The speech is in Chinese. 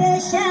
的夏